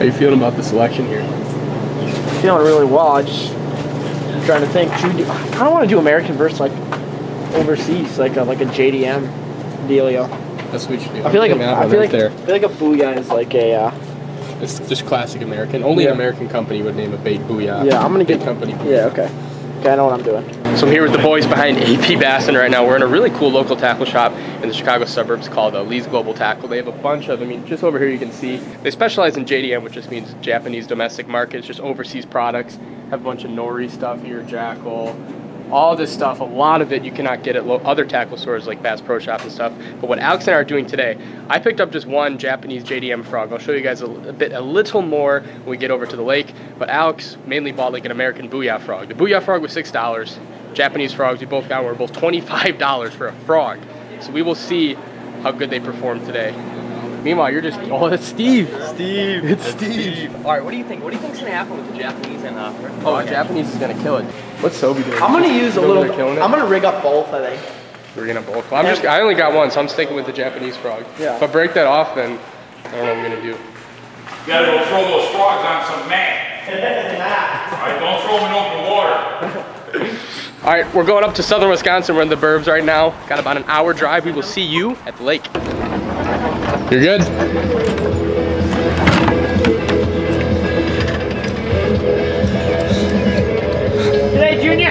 How you feeling about the selection here? Feeling really well. I just I'm trying to think. Should we do, I kind of want to do American versus like overseas, like a like a JDM dealio. That's what you do. I feel like a, I feel like right I feel like a booyah is like a uh, It's just classic American. Only Yeah. an American company would name a bait booyah. Yeah, I'm gonna big get- company. yeah. Okay. Okay, I know what I'm doing. So I'm here with the boys behind AP Bassin right now. We're in a really cool local tackle shop in the Chicago suburbs called uh, Lee's Global Tackle. They have a bunch of, I mean, just over here you can see, they specialize in JDM, which just means Japanese domestic markets, just overseas products. Have a bunch of nori stuff here, Jackall, all this stuff. A lot of it you cannot get at lo- other tackle stores like Bass Pro Shop and stuff. But what Alex and I are doing today, I picked up just one Japanese JDM frog. I'll show you guys a, a bit, a little more when we get over to the lake. But Alex mainly bought like an American booyah frog. The booyah frog was six dollars. Japanese frogs we both got were both twenty-five dollars for a frog. So we will see how good they perform today. Meanwhile, you're just oh, that's Steve. Steve. It's Steve. All right, what do you think? What do you think's gonna happen with the Japanese and uh? Oh, the Japanese is gonna kill it. What's Sobe doing? I'm gonna use a little. there killing it? I'm gonna rig up both. I think. We're gonna both. I'm just. I only got one, so I'm sticking with the Japanese frog. Yeah. If I break that off, then I don't know what I'm gonna do. You gotta go throw those frogs on some mat. Alright, don't throw them in open water. All right, we're going up to southern Wisconsin. We're in the burbs right now. Got about an hour drive. We will see you at the lake. You're good? Today, Junior.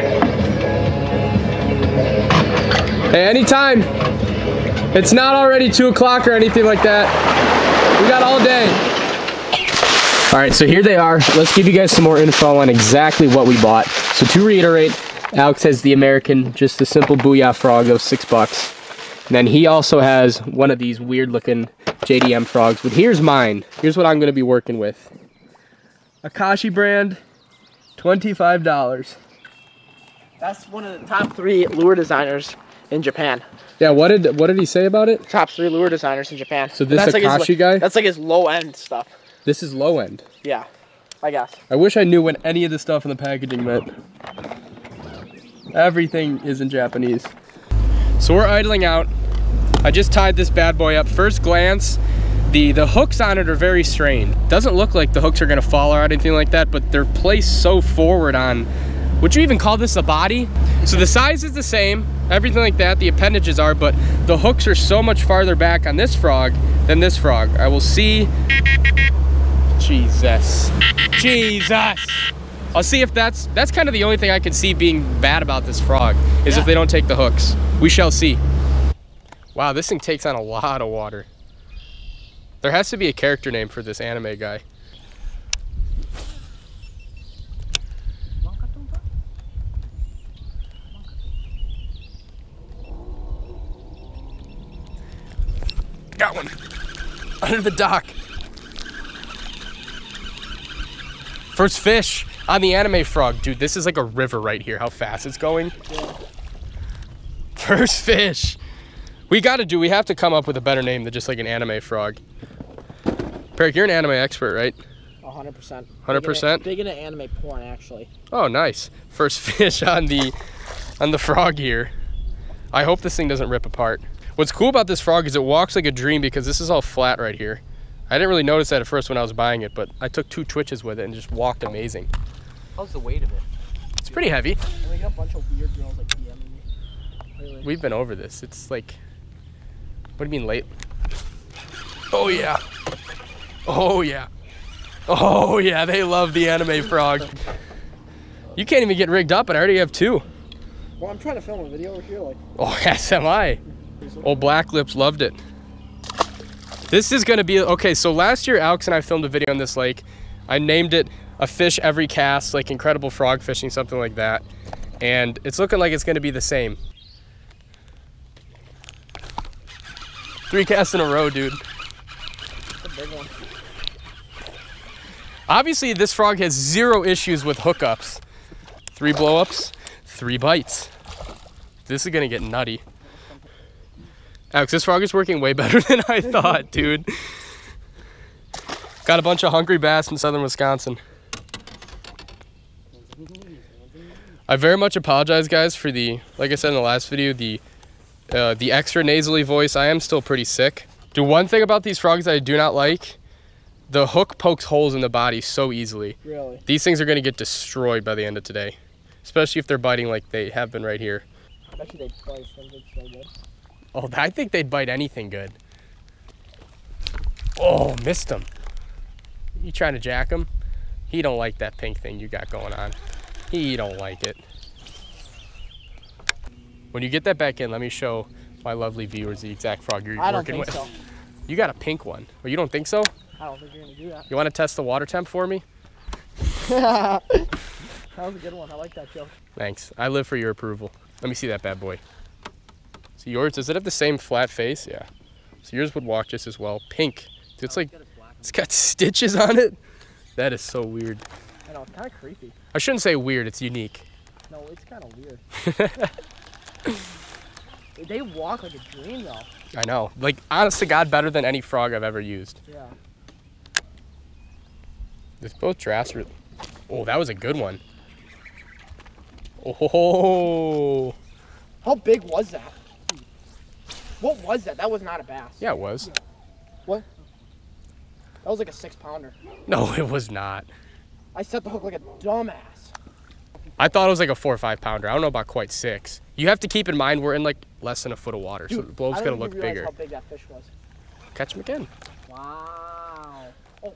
Hey, anytime. It's not already two o'clock or anything like that. We got all day. All right, so here they are. Let's give you guys some more info on exactly what we bought. So to reiterate, Alex has the American, just the simple Booyah frog, those six bucks. And then he also has one of these weird looking JDM frogs. But here's mine. Here's what I'm gonna be working with. Akashi brand, $25. That's one of the top three lure designers in Japan. Yeah, what did what did he say about it? Top three lure designers in Japan. So this That's like his- Akashi guy? That's like his low end stuff. This is low end. Yeah, I guess. I wish I knew what any of the stuff in the packaging meant. Everything is in Japanese. So we're idling out. I just tied this bad boy up. First glance, the, the hooks on it are very strained. Doesn't look like the hooks are gonna fall or anything like that, but they're placed so forward on, would you even call this a body? So the size is the same, everything like that, the appendages are, but the hooks are so much farther back on this frog than this frog. I will see Jesus. Jesus. I'll see if that's that's kind of the only thing I can see being bad about this frog is if they don't take the hooks. We shall see. Wow, this thing takes on a lot of water. There has to be a character name for this anime guy. Got one. Under the dock. First fish on the anime frog. Dude, this is like a river right here, how fast it's going. First fish. We gotta do, we have to come up with a better name than just like an anime frog. Peric, you're an anime expert, right? 100%. 100%? Big into anime porn, actually. Oh, nice. First fish on the on the frog here. I hope this thing doesn't rip apart. What's cool about this frog is it walks like a dream because this is all flat right here. I didn't really notice that at first when I was buying it, but I took two twitches with it and just walked amazing. How's the weight of it? It's pretty heavy. And we got a bunch of weird girls like DMing me. Lately. We've been over this. It's like, what do you mean late? Oh yeah. Oh yeah. Oh yeah, they love the anime frog. You can't even get rigged up, and I already have two. Well, I'm trying to film a video over here. Like, Oh, yes, am I. Old Black Lips loved it. This is gonna be, okay, so last year Alex and I filmed a video on this lake. I named it A Fish Every Cast, like Incredible Frog Fishing, something like that. And it's looking like it's gonna be the same. Three casts in a row, dude. Obviously, this frog has zero issues with hookups. Three blowups, three bites. This is gonna get nutty. Alex, this frog is working way better than I thought, dude. Got a bunch of hungry bass in southern Wisconsin. I very much apologize, guys, for the, like I said in the last video, the uh, the extra nasally voice. I am still pretty sick. Do one thing about these frogs that I do not like The hook pokes holes in the body so easily. Really? These things are going to get destroyed by the end of today, especially if they're biting like they have been right here. I they play something so good. Oh, I think they'd bite anything good. Oh, missed him. You trying to jack him? He don't like that pink thing you got going on. He don't like it. When you get that back in, let me show my lovely viewers the exact frog you're I don't working think with. so. You got a pink one. Oh, you don't think so? I don't think you're gonna do that. You want to test the water temp for me? that was a good one. I like that joke. Thanks. I live for your approval. Let me see that bad boy. So yours, does it have the same flat face? Yeah. So yours would walk just as well. Pink. Dude, it's like, it's got stitches on it. That is so weird. I know it's kind of creepy. I shouldn't say weird, it's unique. No, it's kind of weird. They walk like a dream though. I know. Like, honest to God, better than any frog I've ever used. Yeah. It's both drafts are. Oh, that was a good one. Oh, How big was that? What was that? That was not a bass. yeah, it was. What? That was like a six pounder. No, it was not. I set the hook like a dumbass. I thought it was like a four or five pounder. I don't know about quite six. You have to keep in mind we're in like less than a foot of water, so the don't gonna look bigger. How big that fish was. Catch him again. Wow. Oh,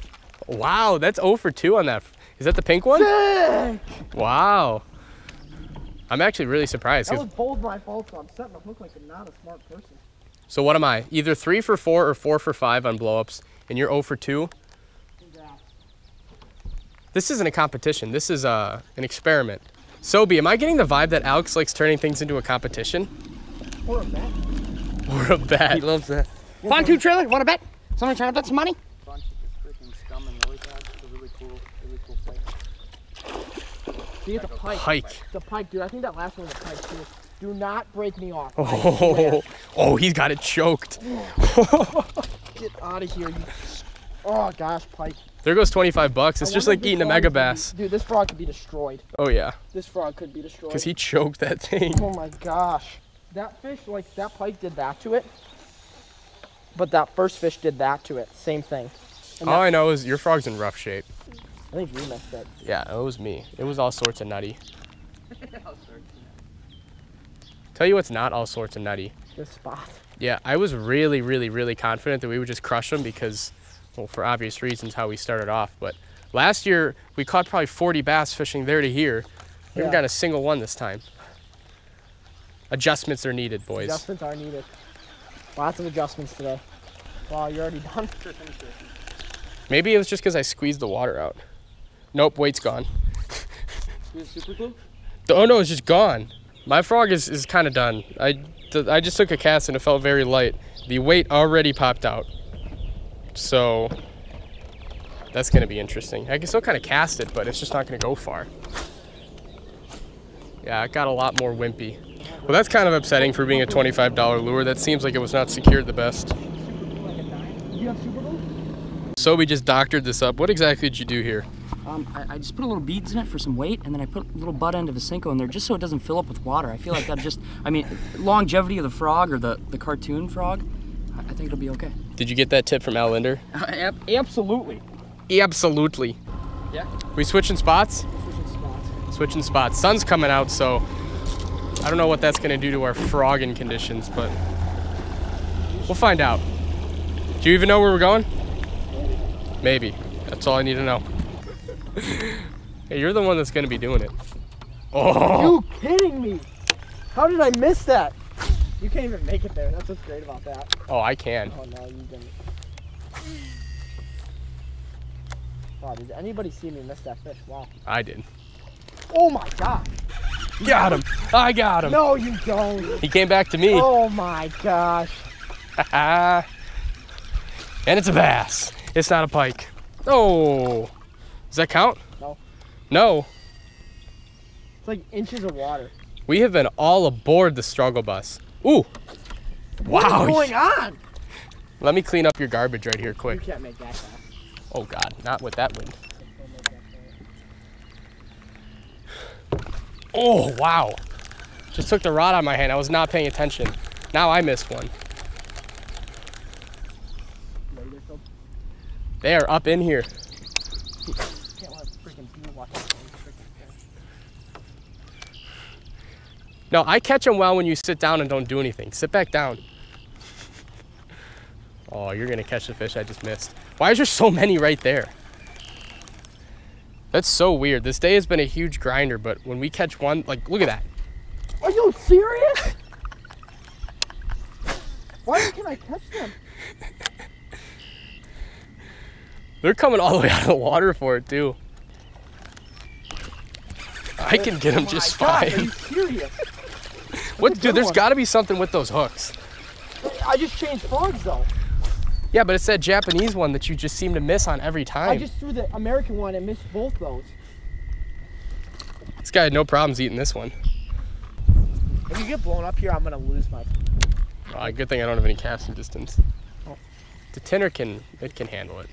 Wow, that's 0 for 2 on that. Is that the pink one? Wow. I'm actually really surprised. that was both my fault. So I'm setting the hook like I'm not a smart person. so what am I? Either 3 for 4 or 4 for 5 on blowups, and you're 0 for 2? This isn't a competition. This is uh, an experiment. Sobe, am I getting the vibe that Alex likes turning things into a competition Or a bet. or a bet? He loves that. Pontoon trailer. Want to bet? Someone trying to bet some money? Bunch of freaking scum and lily pads. It's a really cool, really cool place. See, it's a pike. Hike. It's a pike, dude. I think that last one was a pike too. Do not break me off. Oh, oh, he's got it choked. Get out of here, you. Oh gosh, pike. There goes 25 bucks. It's I just like eating a mega could be- bass. Dude, this frog could be destroyed. Oh yeah, This frog could be destroyed. because he choked that thing. Oh my gosh. That fish, like that pike did that to it. But that first fish did that to it. Same thing. And All I know is your frog's in rough shape. I think you messed up. Yeah, it was me. It was all sorts of nutty. Tell you what's not all sorts of nutty. This spot. Yeah, I was really, really, really confident that we would just crush them because, well, for obvious reasons, how we started off. But last year we caught probably 40 bass fishing there to here. We haven't Yeah. got a single one this time. Adjustments are needed, boys. Adjustments are needed. Lots of adjustments today. Wow, you're already done. Maybe it was just because I squeezed the water out. Nope, weight's gone. You super glue? Oh no, it's just gone. My frog is, is kind of done. I, th- I just took a cast and it felt very light. The weight already popped out. So that's going to be interesting. I can still kind of cast it, but it's just not going to go far. Yeah, it got a lot more wimpy. Well, that's kind of upsetting for being a $25 lure. That seems like it was not secured the best. So we just doctored this up. What exactly did you do here? Um, I, I just put a little beads in it for some weight, and then I put a little butt end of a Senko in there just so it doesn't fill up with water. I feel like that just, I mean, longevity of the frog or the, the cartoon frog, I think it'll be okay. Did you get that tip from Al Lindner? Absolutely. Absolutely. Yeah. We switching spots? Switching spots. switching spots. Sun's coming out, so I don't know what that's gonna do to our frogging conditions, but we'll find out. Do you even know where we're going? Maybe. That's all I need to know. hey, you're the one that's gonna be doing it. Oh, You kidding me? How did I miss that? You can't even make it there. That's what's great about that. oh, I can. Oh no, you didn't. Wow, did anybody see me miss that fish? Wow. I did. Oh my god. Got him. I got him. No, you don't. He came back to me. Oh my gosh. and it's a bass. It's not a pike. Oh, does that count? No. No. It's like inches of water. We have been all aboard the struggle bus. Ooh. Wow. What's going on? Let me clean up your garbage right here You quick. can't make that fast. Oh God, not with that wind. Oh wow. Just took the rod out of my hand. I was not paying attention. Now I missed one. They are up in here. Can't let freaking bee watch this thing. No, I catch them well when you sit down and don't do anything. Sit back down. Oh, you're gonna catch the fish I just missed. Why is there so many right there? That's so weird. This day has been a huge grinder, but when we catch one, like, look at that. Are you serious? Why can I catch them? They're coming all the way out of the water for it, too. I can get them just Oh My God, Are fine. you serious? What, dude, There's gotta be something with those hooks. I just changed frogs though. Yeah, but it's that Japanese one that you just seem to miss on every time. I just threw the American one and missed both those. This guy had no problems eating this one. If you get blown up here, I'm gonna lose my. Uh, good thing I don't have any casting distance. The tinner can, it can handle it.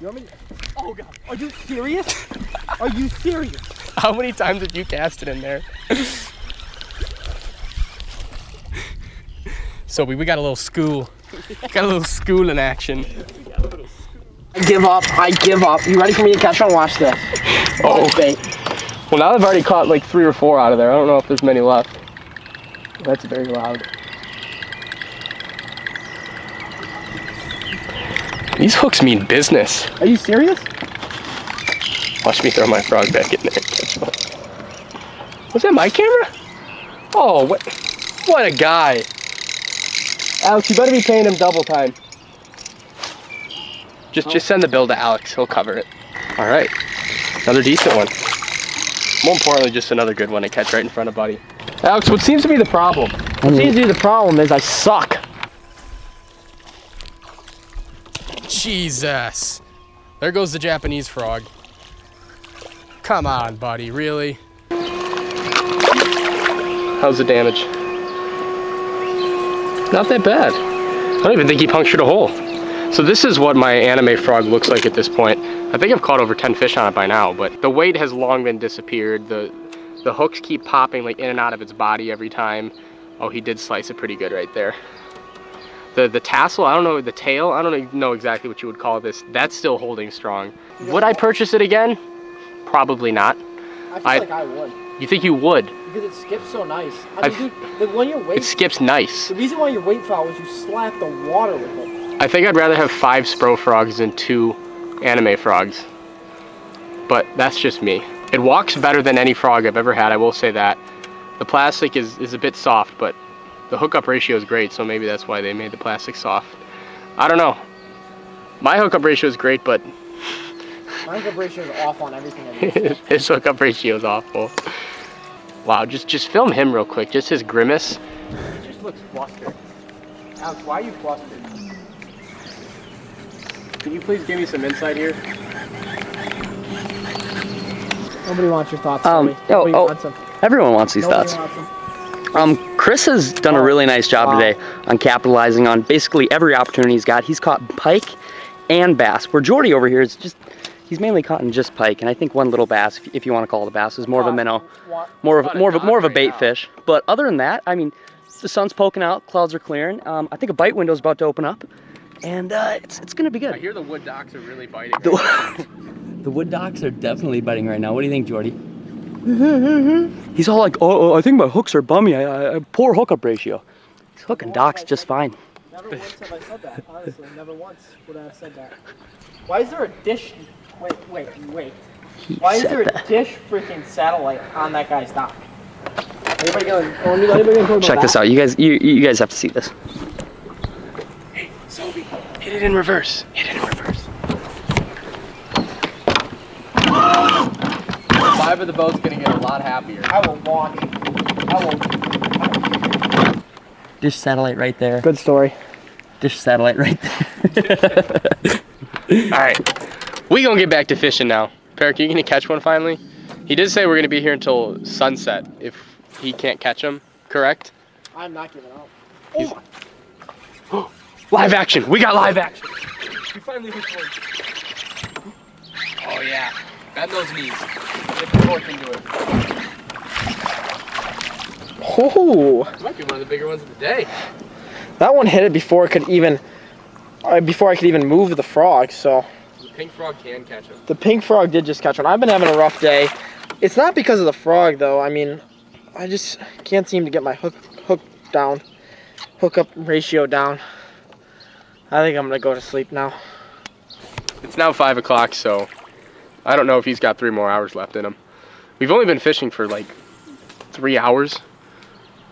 You want me? Oh God! Are you serious? Are you serious? How many times have you cast it in there? so we, we got a little school. Got a little school in action. I give up. I give up. You ready for me to catch one? Watch this. Oh. Bait. Well, now I've already caught like three or four out of there. I don't know if there's many left. That's very loud. These hooks mean business. Are you serious? Watch me throw my frog back in there. Was that my camera? Oh, what? What a guy. Alex, you better be paying him double time. Just, just send the bill to Alex. He'll cover it. All right, another decent one. More importantly, just another good one to catch right in front of Buddy. Alex, what seems to be the problem? What seems to be the problem is I suck. Jesus. There goes the Japanese frog. Come on, buddy, really? How's the damage? Not that bad. I don't even think he punctured a hole. So this is what my anime frog looks like at this point. I think I've caught over 10 fish on it by now, but the weight has long been disappeared. The the hooks keep popping like in and out of its body every time. Oh, he did slice it pretty good right there. The the tassel, I don't know, the tail, I don't know exactly what you would call this. That's still holding strong. Would I purchase it again? Probably not. I feel I- like I would You think you would? because it skips so nice. I mean, dude, the, when you're waiting. It skips nice. the reason why you're weight foul is you slap the water with it. I think I'd rather have five Spro frogs than two anime frogs. But that's just me. It walks better than any frog I've ever had, I will say that. The plastic is, is a bit soft, but the hookup ratio is great, so maybe that's why they made the plastic soft. I don't know. My hookup ratio is great, but My hookup ratio is off on everything his hookup ratio is awful. Wow, just just film him real quick, just his grimace. He just looks flustered. Alex, why are you flustered? Can you please give me some insight here? Nobody wants your thoughts. Um, Toby. oh, oh. wants them. Everyone wants these Nobody thoughts. wants them. Um, Chris has done a really nice job Wow. today on capitalizing on basically every opportunity he's got. He's caught pike and bass. Where Jordy over here is just, he's mainly caught in just pike, and I think one little bass, if, if you want to call it a bass, is more of a minnow, Wa- more of more of a, more of a bait right fish. But other than that, I mean, the sun's poking out, clouds are clearing. Um, I think a bite window's about to open up, and uh, it's it's gonna be good. I hear the wood docks are really biting. The, the wood docks are definitely biting right now. What do you think, Jordy? He's all like, oh, oh, I think my hooks are bummy. I, I, I poor hookup ratio. He's hooking docks just fine. Never once have I said that. Honestly, never once would I have said that. Why is there a dish? Wait, wait, wait. He Why is said there a dish freaking satellite on that guy's dock? Anybody gonna? oh, Anybody gonna talk Check this out. You guys, you, you guys have to see this. Sobe, hit it in reverse. Hit it in reverse. Five of the boat's gonna get a lot happier. I will launch. I will. Dish satellite right there. Good story. Dish satellite right there. All right, we gonna get back to fishing now. Peric, are you gonna catch one finally? He did say we're gonna be here until sunset if he can't catch them. Correct? I'm not giving up. He's- Live action. We got live action. We finally hit one. Oh yeah. Bend those knees. Dip the fork into it. Oh, Might be one of the bigger ones of the day. that one hit it before it could even, uh, before I could even move the frog. So The pink frog can catch them. The pink frog did just catch one. I've been having a rough day. It's not because of the frog though. I mean, I just can't seem to get my hook hook down, hook up ratio down. I think I'm gonna go to sleep now. It's now five o'clock, so I don't know if he's got three more hours left in him. We've only been fishing for like three hours.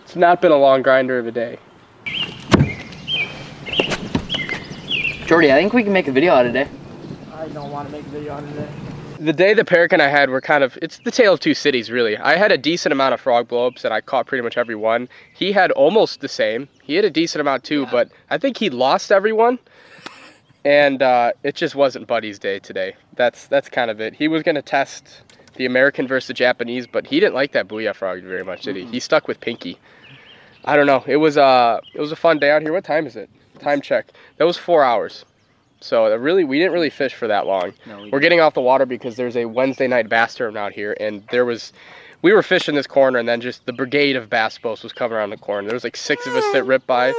It's not been a long grinder of a day. Jordy, I think we can make a video out of today. I don't want to make a video on today. The day the and I had were kind of, it's the tale of two cities really. I had a decent amount of frog blowups and I caught pretty much every one. He had almost the same. He had a decent amount too, but I think he lost everyone. And uh, it just wasn't Buddy's day today. That's that's kind of it. He was gonna test the American versus the Japanese, but he didn't like that booyah frog very much, did he? He stuck with Pinky. I don't know. It was uh it was a fun day out here. What time is it? Time check. That was four hours. So uh, really we didn't really fish for that long. No, we We're getting off the water because there's a Wednesday night bass tournament out here, and there was, we were fishing this corner, and then just the brigade of bass boats was coming around the corner. There was like six of us that ripped by.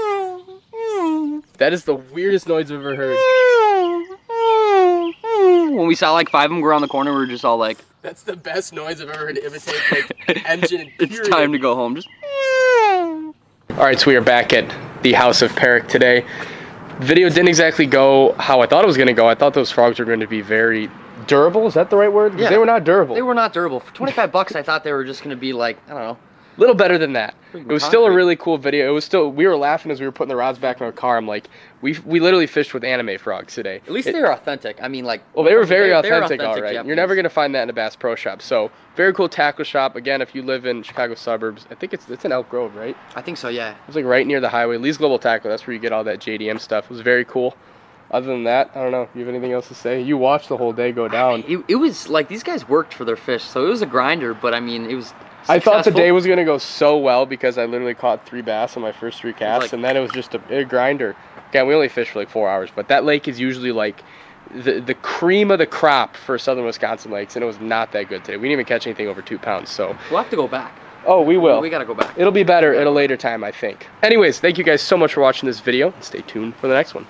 That is the weirdest noise I've ever heard. When we saw like five of them go around the corner, we were just all like, That's the best noise I've ever heard to imitate like engine. it's time to go home. Just All right, so we are back at the House of Peric today. Video didn't exactly go how I thought it was going to go. I thought those frogs were going to be very durable. Is that the right word? Yeah. They were not durable. they were not durable. For 25 bucks, I thought they were just gonna be like, I don't know. Little better than that. It was still a really cool video. It was still we were laughing as we were putting the rods back in our car. I'm like, we we literally fished with anime frogs today. At least It- they were authentic. I mean, like. well, they were very they're- they're authentic, all right. You're never gonna find that in a Bass Pro Shop. So very cool tackle shop. Again, if you live in Chicago suburbs, I think it's it's in Elk Grove, right? I think so. Yeah. It's like right near the highway. Lee's Global Tackle. That's where you get all that JDM stuff. It was very cool. Other than that, I don't know. You have anything else to say? You watched the whole day go down. It, it was like these guys worked for their fish, so it was a grinder. But I mean, it was. I thought the day was gonna go so well because I literally caught three bass on my first three casts, like- and then it was just a, a grinder. Again, we only fished for like four hours, but that lake is usually like the the cream of the crop for southern Wisconsin lakes, and it was not that good today. We didn't even catch anything over two pounds. So, We'll have to go back. oh, we will. We gotta go back. It'll be better at a later time, I think. Anyways, thank you guys so much for watching this video. And stay tuned for the next one.